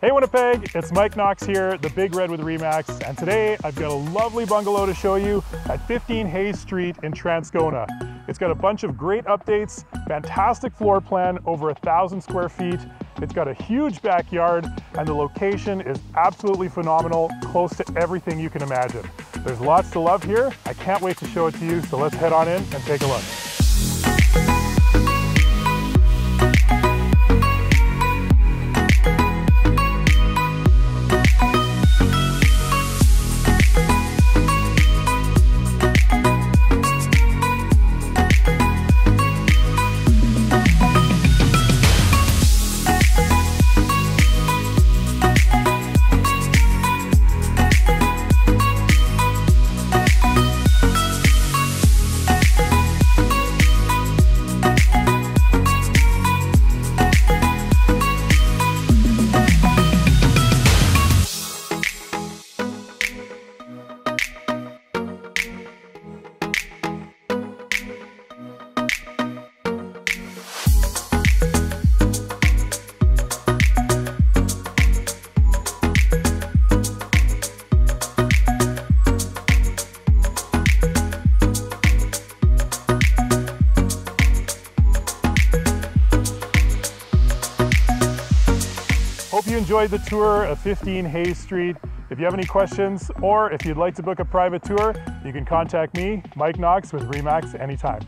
Hey Winnipeg, it's Mike Knox here, the Big Red with Remax, and today I've got a lovely bungalow to show you at 15 Hayes Street in Transcona. It's got a bunch of great updates, fantastic floor plan, over a thousand square feet. It's got a huge backyard, and the location is absolutely phenomenal, close to everything you can imagine. There's lots to love here. I can't wait to show it to you, so let's head on in and take a look. Hope you enjoyed the tour of 15 Hayes Street. If you have any questions or if you'd like to book a private tour, you can contact me, Mike Knox with Remax anytime.